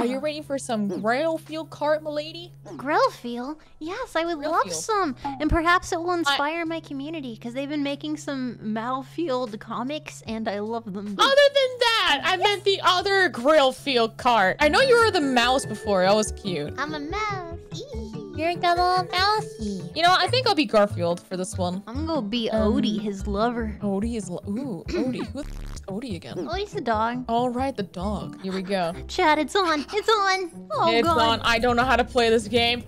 Are you ready for some grail field cart, milady? Grill feel? Yes, I would Grill love feel. some. And perhaps it will inspire my community because they've been making some Malfield comics and I love them. Other than that, I meant the other grill field cart. I know you were the mouse before. That was cute. I'm a mouse. Eee. You're the little mousey. You know. I think I'll be Garfield for this one. I'm gonna be Um, Odie, his lover. Odie is. Lo- Ooh, Odie. Who the f- is Odie again? Oh, Odie's a dog. All right, the dog. Here we go. Chad, it's on. It's on. Oh it's god. on. I don't know how to play this game.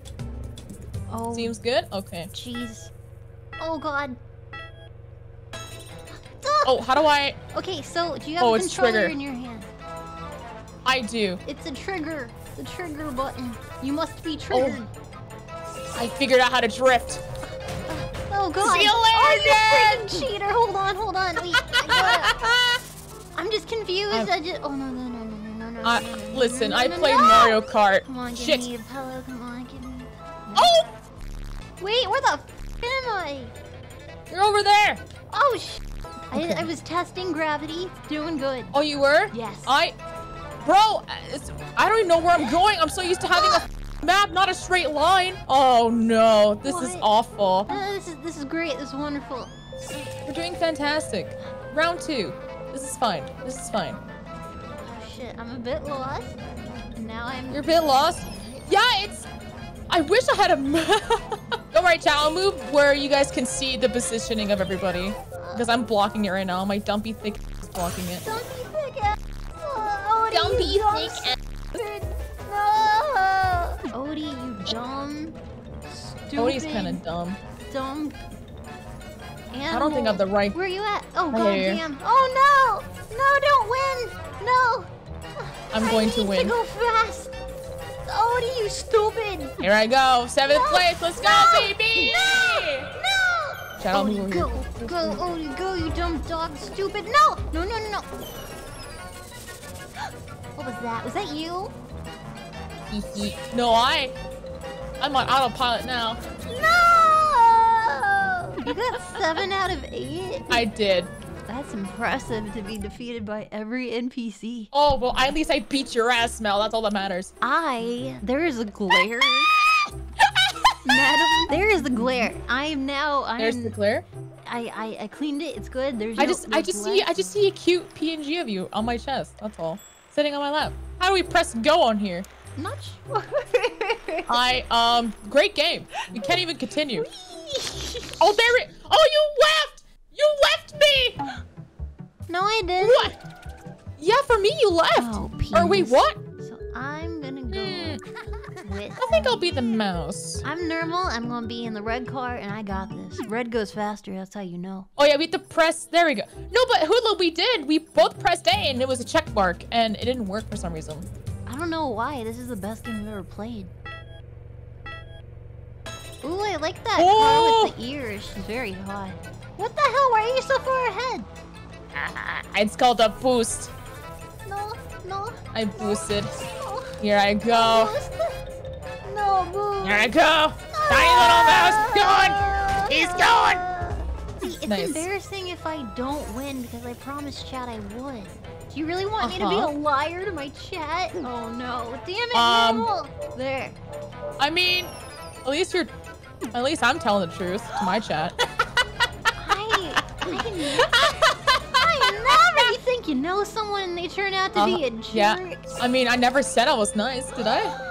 Oh Seems good. Okay. jeez. Oh god. Oh, how do I? Okay, so do you have Oh, a controller trigger. in your hand? I do. It's a trigger. The trigger button. You must Oh. be triggered. I figured out how to drift. Oh, god. See you Oh, later, you freaking cheater. Hold on, hold on. Wait. I I'm just confused. I've- I just. Oh no no no no no no no. I, no, no, no, listen, no, I no, played no. Mario Kart. Come on, give Shit. me a pillow. Come on, give me. Oh, Wait, where the f am I? you're over there. Oh sh. I, Okay. I was testing gravity. Doing good. Oh, you were? Yes. I, bro, it's, I don't even know where I'm going. I'm so used to having a map, not a straight line. Oh no, this is awful. Uh, this is this is great. This is wonderful. We're doing fantastic. Round two. This is fine. This is fine. Oh shit, I'm a bit lost. And now I'm. You're a bit lost. Yeah, it's. I wish I had a map. All right, chat. I'll move where you guys can see the positioning of everybody because I'm blocking it right now. My dumpy thick is blocking it. Don't thick ass. Oh, Odie, Don't you be thick. No. Odie, you dumb. Stupid. Cody's kind of dumb. dumb. I don't think I'm the right. Where you at? Oh I hear you. goddamn! Oh no! No, don't win! No! I'm I going to need to go fast. Oh, Odie, you stupid! Here I go. Seventh No, place. Let's go, baby. No! No! Chat, I'll Odie, go, here. go, Odie, go, you dumb dog, stupid! No! No, no, no, no! What was that? Was that you? no, I. I'm on autopilot now. No! You got seven out of eight. I did. That's impressive to be defeated by every NPC. Oh well, at least I beat your ass, Mel. That's all that matters. I there is a glare. Madam, there is the glare. I am now. I'm. There's the glare? I, I I cleaned it. It's good. There's. I no- just I just see. I just see a cute PNG of you on my chest. That's all. Sitting on my lap. How do we press go on here? I'm not sure. I um great game. We can't even continue. Oh there it. Oh you left. You left me. no, I didn't. What? Yeah, for me you left. Oh, or wait, what? So I'm gonna go Hmm. with. I think I'll be the mouse. I'm normal. I'm gonna be in the red car, and I got this. Red goes faster. That's how you know. Oh yeah, we have to press. There we go. No, but Hula, we did. We both pressed A, and it was a check mark, and it didn't work for some reason. I don't know why. This is the best game I've ever played. Ooh, I like that car Oh! with the ears. She's very hot. What the hell? Why are you so far ahead? It's called a boost. No, no, I boosted. no. Here I go. Boost. No, boo. Here I go. Tiny little mouse. Going. He's going. See, it's Nice. embarrassing if I don't win because I promised Chad I would. Do you really want me to be Uh-huh. a liar to my chat? Oh no. Damn it, Um. There. I mean, at least you're. At least I'm telling the truth to my chat. I, I, I never. You think you know someone and they turn out to be a Uh-huh. jerk? Yeah. I mean, I never said I was nice, did I?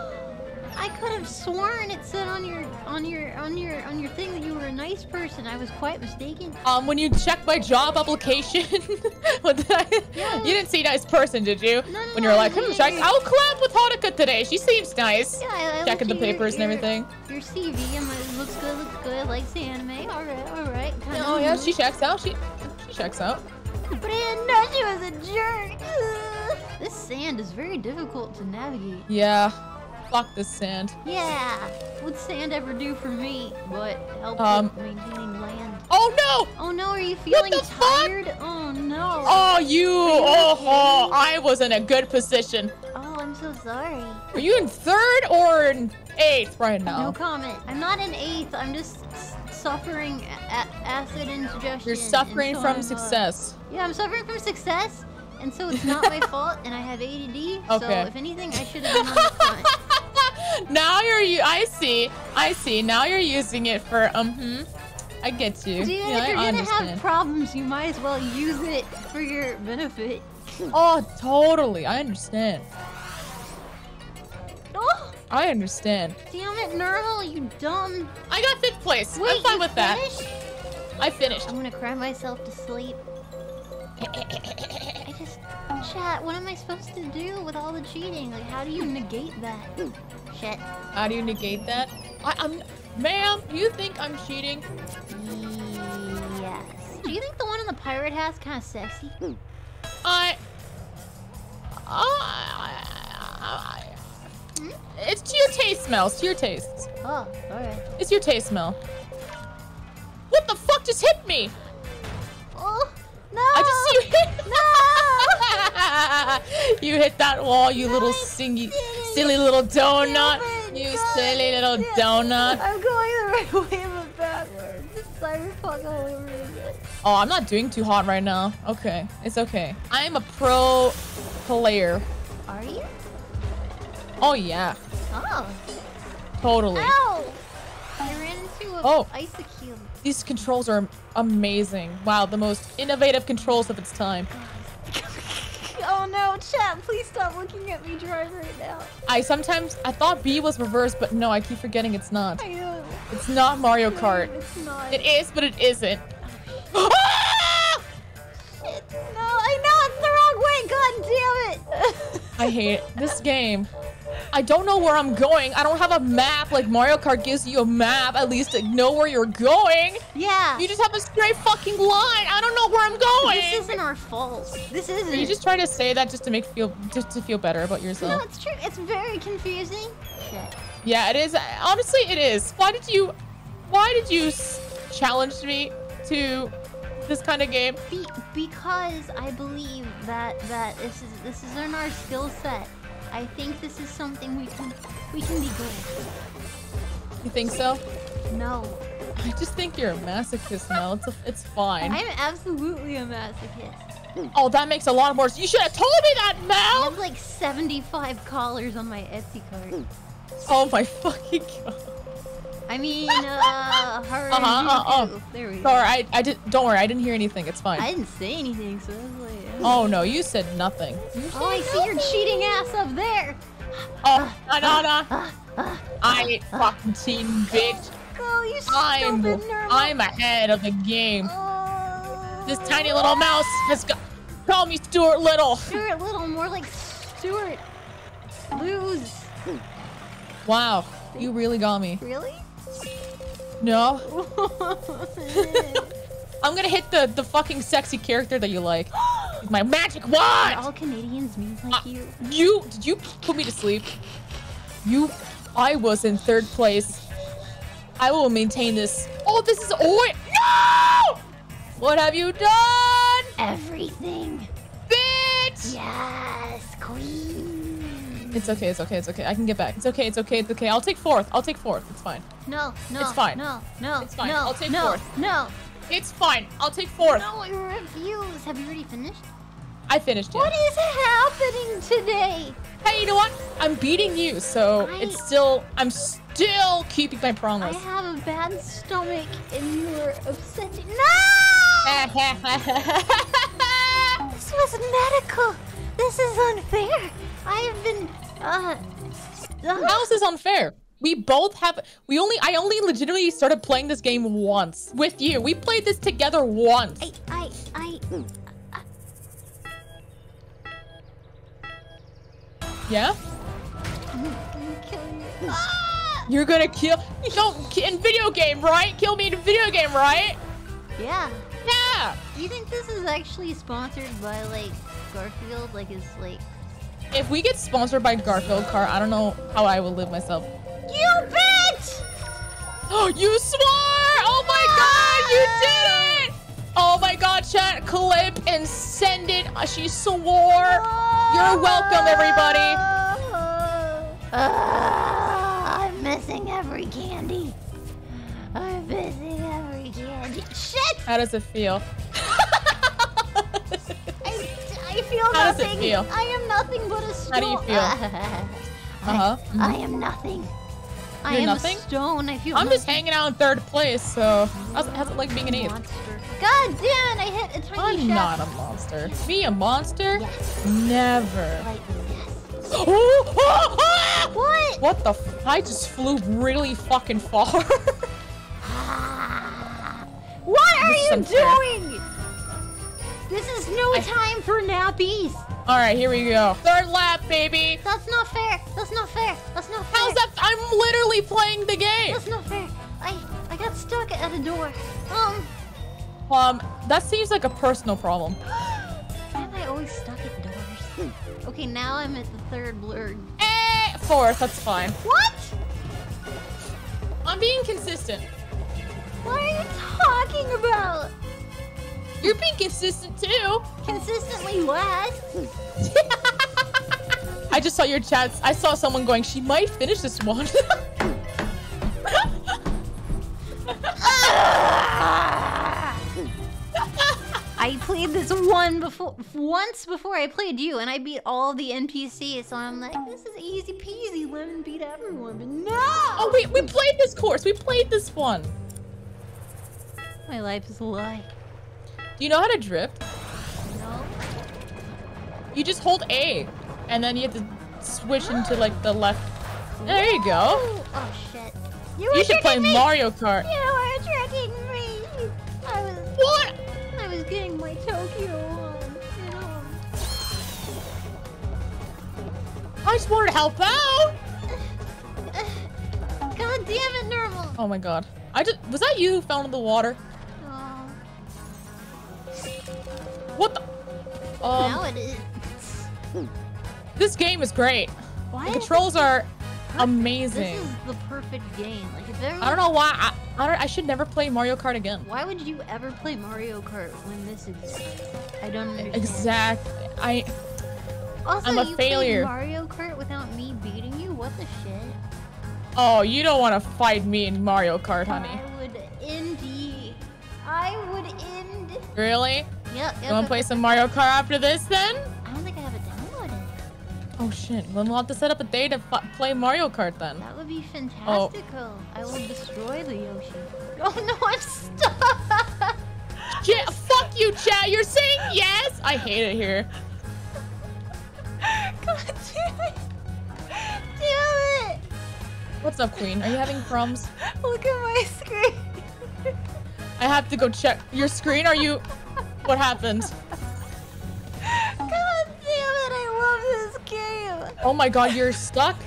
I could have sworn it said on your on your on your on your thing that you were a nice person. I was quite mistaken. Um, when you checked my job application, what did I? Yeah. You didn't see nice person, did you? No, no, when you're no, like, I hmm, check, I'll collab with Haruka today. She seems nice. Yeah, I, I Checking the at your- papers and everything. Your CV, and it looks good, looks good. Likes the anime. All right, all right. Kinda Oh yeah, she checks out. She she checks out. But I didn't know she was a jerk. Ugh. This sand is very difficult to navigate. Yeah. Fuck this sand. Yeah. What'd sand ever do for me? What? Help Um, maintaining land. Oh no! Oh no, are you feeling the fuck? tired? Oh no. Oh you! Oh, okay? oh, I was in a good position. Oh, I'm so sorry. Are you in third or in eighth right now. No comment. I'm not an eighth. I'm just suffering acid indigestion. You're suffering so from I'm, uh, success. yeah, I'm suffering from success, and so it's not my fault, and I have ADD. So if anything, I should have been on the front. now you're. I see. I see. Now you're using it for um. Hmm. I get you. Dude, yeah, if you're I gonna understand. have problems, you might as well use it for your benefit. oh, totally. I understand. I understand. damn it, Nerl, you dumb. I got fifth place. Wait, I'm fine you with that. I finished. I'm gonna cry myself to sleep. I just, chat. What am I supposed to do with all the cheating? Like, how do you negate that? Shit. How do you negate that? I, I'm, ma'am. You think I'm cheating? Yes. Do you think the one in the pirate hat's kind of sexy? I. I. I- It's to your taste, Mel. It's to your taste. Oh, alright. It's your taste, Mel. What the fuck just hit me? Oh, no! I just see you hit. you hit that wall, you little singy, silly little donut. You God silly little donut. I'm going the right way, but backwards. It's cyberpunk all over again. Oh, I'm not doing too hot right now. Okay, it's okay. I am a pro player. Oh yeah, Oh. totally. Ow! I ran into a Oh. icicle. These controls are amazing. Wow, the most innovative controls of its time. Oh no, chat, please stop looking at me drive right now. I sometimes I thought B was reversed, but no, I keep forgetting it's not. I know. It's not Mario Kart. It's not. It is, but it isn't. Ah! Shit. No, I know it's the wrong way. God damn it. I hate this game. I don't know where I'm going. I don't have a map like Mario Kart gives you a map at least to know where you're going. yeah. You just have a straight fucking line. I don't know where I'm going. This isn't our fault. This isn't. Are you just trying to say that just to make feel just to feel better about yourself? No, it's true. It's very confusing. Shit. Yeah, it is. Honestly, it is. Why did you why did you challenge me to this kind of game? Be- because I believe that that this is this is in our skill set. I think this is something we can we can be good at. You think so? No, I just think you're a masochist, Mel. It's a, it's fine. I'm absolutely a masochist. Oh, that makes a lot more. Sense. You should have told me that, Mel! I have like 75 collars on my Etsy card. Oh my fucking god. I mean, uh, Harajuku. Uh-huh, uh, uh. There we go. Sorry, I, I did. Don't worry, I didn't hear anything. It's fine. I didn't say anything, so I was like, Oh no, you said nothing. oh, I see your cheating ass up there. Oh, nah, nah. Uh, uh, I ain't fucking cheating, bitch. go, you I'm, stupid. I'm ahead of the game. Oh. This tiny little mouse has got. Call me Stuart Little. Stuart Little, more like Stuart. Lose. Wow, you really got me. Really? No, I'm gonna hit the the fucking sexy character that you like. My magic wand. all Canadians mean like Uh, you? You did you put me to sleep? You, I was in third place. I will maintain this. Oh, this is oh no! What have you done, Everything. bitch? Yes, queen. It's okay. It's okay. It's okay. I can get back. It's okay. It's okay. It's okay. I'll take fourth. I'll take fourth. It's fine. No, no. It's fine. No, no. It's fine. No, I'll take no, fourth. No, It's fine. I'll take fourth. no, I refuse. Have you already finished? I finished What it. is happening today? Hey, you know what? I'm beating you, so I- it's still. I'm still keeping my promise. I have a bad stomach and you're upsetting. No! This was medical. This is unfair. I have been, uh, uh, How is this unfair? We both have. We only. I only legitimately started playing this game once with you. We played this together once. I, I, I, Yeah. You. Ah! You're gonna kill. You don't in video game, right? Kill me in video game, right? Yeah. Yeah. Do you think this is actually sponsored by like Garfield? Like, is like, If we get sponsored by Garfield Car, I don't know how I will live myself. you bitch! Oh, you swore! Oh my god, you did it! Oh my god, chat, clip and send it. Uh, She swore. You're welcome, everybody. Ah, I'm missing every candy. I'm missing every candy. Shit! How does it feel? I, I feel How does it nothing. feel? I am nothing but a stone. How do you feel? Uh-huh. I am nothing. I You're am nothing? a stone. I feel I'm just hanging out in third place, so how's, how's it like being an eighth? Monster. God damn it, I hit a tiny I'm shaft. not a monster. Me a monster? Yes. Never. Like this. Oh, oh! What? What the f- I just flew really fucking far. What are you doing? This is no I- time for nappies. Alright, here we go. Third lap, baby. That's not fair. That's not fair. That's not fair. How's that? I'm literally playing the game. That's not fair. I I got stuck at a door. Um, Um, that seems like a personal problem. why am I always stuck at doors? Okay, now I'm at the third blurred. Eh, fourth, that's fine. What? I'm being consistent. What are you talking about? You're being consistent too. Consistently what? I just saw your chats. I saw someone going, she might finish this one. I played this one before, once before I played you, and I beat all the NPCs. So I'm like, this is easy peasy. Lemon beat everyone, but no. oh wait, we played this course. We played this one. my life is a lie. Do you know how to drift? No. You just hold A, and then you have to switch into like the left. There you go. Oh shit. You, You should play me. Mario Kart. You were tricking me. I was. Getting my Tokyo on. I just wanted to help out. God damn it, normal. Oh my god. I just was that you who fell in the water? Oh, What the? now Um, it is. this game is great. Why? The controls are amazing. This is the perfect game. Like if everyone, I don't know why. I, I, don't, I should never play Mario Kart again. Why would you ever play Mario Kart when this exists? I don't understand. Exactly. I. Also, I'm a you failure. Mario Kart without me beating you? What the shit? Oh, you don't want to fight me in Mario Kart, honey. I would end. I would end. Really? Yep. yep You want to play some Mario Kart after this then? Oh shit. Then we'll have to set up a day to play Mario Kart then. That would be Oh. fantastical. I will destroy the Yoshi. Oh no, I'm stuck. Ch- fuck you, chat. You're saying yes. I hate it here. God damn it. Damn it. What's up, Queen? Are you having crumbs? Look at my screen. I have to go check your screen. Are you? What happened? Oh my god, you're stuck.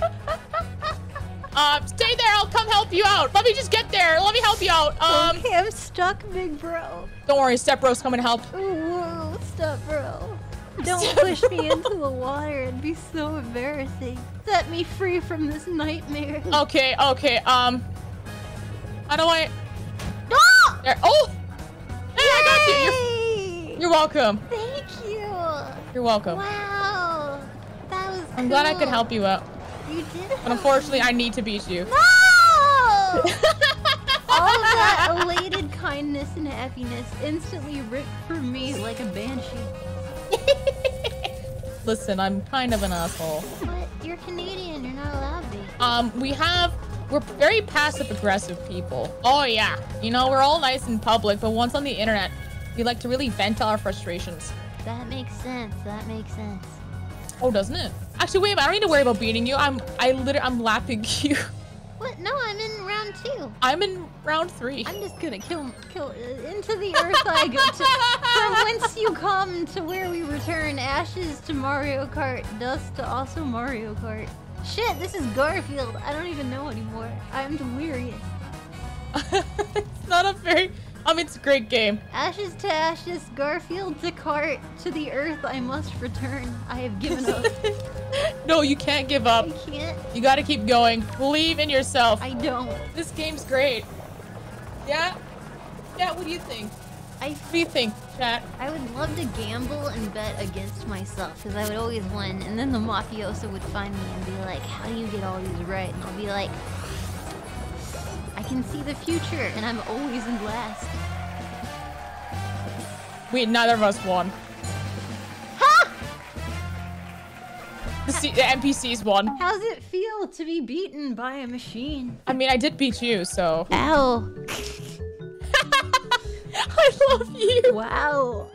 Uh, stay there. I'll come help you out. Let me just get there. Let me help you out. Um, okay, I'm stuck, big bro. don't worry. Step Bro's coming to help. Ooh, whoa, stop, bro. Don't push me into the water. It'd be so embarrassing. Set me free from this nightmare. Okay, okay. Um, how do I? No! There. Oh, hey, I got you. You're, you're welcome. Thank you. You're welcome. Wow. I'm glad I could help you out, You did but unfortunately, I need to beat you. No! All that elated kindness and happiness instantly ripped from me like a banshee. Listen, I'm kind of an asshole. But you're Canadian, you're not allowed to be. Um, we have we're very passive aggressive people. Oh yeah, you know we're all nice in public, but once on the internet, we like to really vent our frustrations. That makes sense. That makes sense. Oh, doesn't it? Actually, wait. I don't need to worry about beating you. I'm I literally I'm lapping you. What? No, I'm in round two. I'm in round three. I'm just gonna kill, kill uh, into the earth I go to. From whence you come to where we return. Ashes to Mario Kart, dust to also Mario Kart. Shit, this is Garfield. I don't even know anymore. I'm delirious. it's not a very. I mean, it's a great game. Ashes to ashes, Garfield to cart, to the earth I must return. I have given up. no, you can't give up. I can't. You gotta keep going. Believe in yourself. I don't. This game's great. Yeah? Yeah, what do you think? I, What do you think, chat? I would love to gamble and bet against myself because I would always win. And then the mafioso would find me and be like, How do you get all these right? And I'll be like, I can see the future and I'm always in last. We neither of us won. NPC, the NPCs won. How's it feel to be beaten by a machine? I mean, I did beat you, so Ow. I love you. Wow.